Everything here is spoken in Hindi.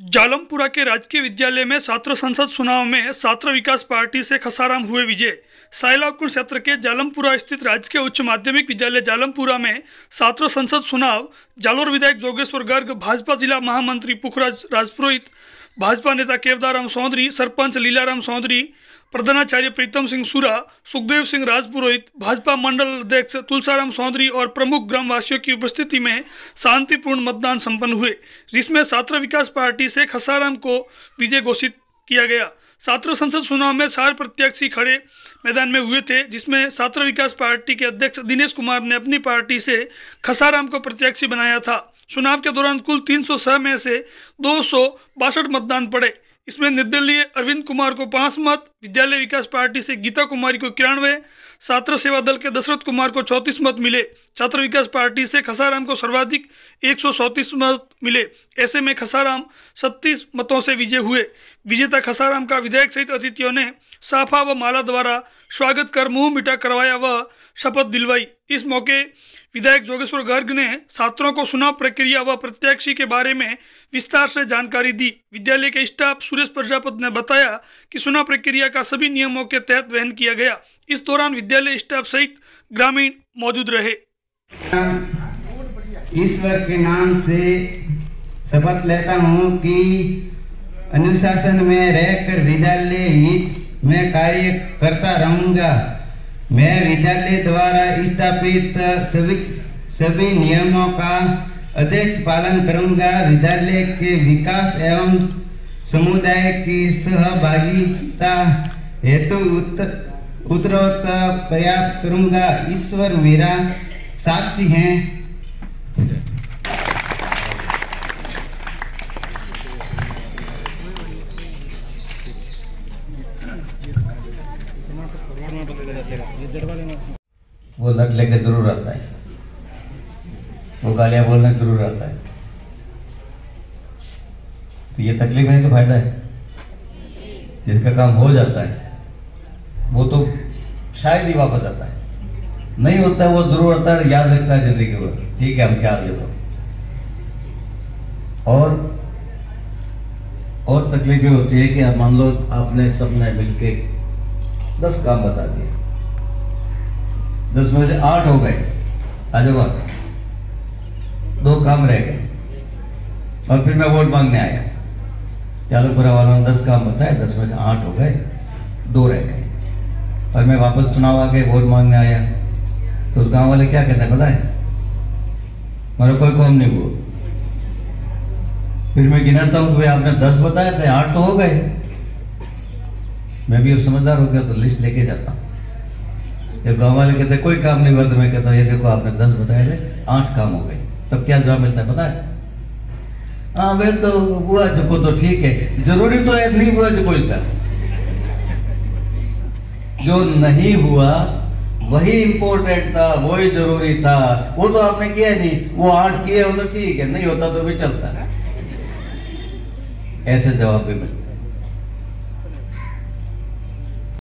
जालमपुरा के राजकीय विद्यालय में छात्र संसद चुनाव में छात्र विकास पार्टी से खसाराम हुए विजय। साइलाकुंड क्षेत्र के जालमपुरा स्थित राजकीय उच्च माध्यमिक विद्यालय जालमपुरा में छात्र संसद चुनाव। जालोर विधायक जोगेश्वर गर्ग, भाजपा जिला महामंत्री पुखराज राजपुरोहित, भाजपा नेता केवदाराम चौधरी सरपंच लीलाराम चौधरी प्रधानाचार्य प्रीतम सिंह सूरा, सुखदेव सिंह राजपुरोहित, भाजपा मंडल अध्यक्ष तुलसाराम चौधरी और प्रमुख ग्रामवासियों की उपस्थिति में शांतिपूर्ण मतदान संपन्न हुए, जिसमें छात्र विकास पार्टी से खसाराम को विजय घोषित किया गया। छात्र संसद चुनाव में चार प्रत्याशी खड़े मैदान में हुए थे, जिसमें छात्र विकास पार्टी के अध्यक्ष दिनेश कुमार ने अपनी पार्टी से खसाराम को प्रत्याशी बनाया था। चुनाव के दौरान कुल 306 में से दो सौ बासठ मतदान पड़े। इसमें निर्दलीय अरविंद कुमार को पाँच मत विद्यालय विकास पार्टी से गीता कुमारी को तिरानवे छात्र सेवा दल के दशरथ कुमार को चौंतीस मत मिले। छात्र विकास पार्टी से खसाराम को सर्वाधिक एक मत मिले। ऐसे में खसाराम सत्तीस मतों से विजय हुए। विजेता खसाराम का विधायक सहित अतिथियों ने साफा व माला द्वारा स्वागत कर मुँह मिठा करवाया व शपथ दिलवाई। इस मौके विधायक जोगेश्वर गर्ग ने छात्रों को चुनाव प्रक्रिया व प्रत्याशी के बारे में विस्तार से जानकारी दी। विद्यालय के स्टाफ सुरेश प्रजापत ने बताया कि चुनाव प्रक्रिया का सभी नियमों के तहत वहन किया गया। इस दौरान विद्यालय स्टाफ सहित ग्रामीण मौजूद रहे। ईश्वर के नाम से शपथ लेता हूँ कि अनुशासन में रहकर विद्यालय हित में कार्य करता रहूँगा। मैं विद्यालय द्वारा स्थापित सभी सभी नियमों का अध्यक्ष पालन करूँगा। विद्यालय के विकास एवं समुदाय की सहभागिता हेतु उत्तरोत्तर प्रयास करूँगा। ईश्वर मेरा साक्षी है। वो लग लेके ज़रूर आता है। वो गालियाँ बोलने ज़रूर आता है। तो ये तकलीफ़ है कि फ़ायदा है। जिसका काम हो जाता है, वो तो शायद ही वापस आता है। नहीं होता है, वो ज़रूर आता है, याद रखता है ज़िंदगी भर। ठीक है, हम क्या दे और और तकलीफें होती है कि आप मान लो, आपने सबने मिलके दस काम बता दिए। दस में से आठ हो गए। आजोबा दो काम रह गए। और फिर मैं वोट मांगने आया। चालूपुरा वालों ने दस काम बताए, दस में से आठ हो गए, दो रह गए। और मैं वापस चुनाव आके वोट मांगने आया। तो गाँव वाले क्या कहते हैं पता है मेरा कोई कौन नहीं हुआ। फिर मैं गिनाता हूँ कि आपने दस बताए थे, आठ तो हो गए। मैं भी अब समझदार हो गया तो लिस्ट लेके जाता हूँ। जब गाँव वाले कहते कोई काम नहीं हुआ तो मैं कहता हूँ, ये देखो, आपने दस बताए थे, आठ काम हो गए। तब क्या जवाब मिलता है, पता है? हाँ वे तो हुआ जो तो ठीक है। ज़रूरी तो है, नहीं हुआ जो इतना। जो नहीं हुआ, वही इम्पोर्टेंट था, वही ज़रूरी था। वो तो आपने किया नहीं, वो आठ किए हो तो ठीक है, नहीं होता तो भी चलता। ऐसे जवाब भी मिलते।